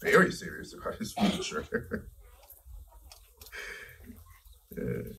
very serious about his future.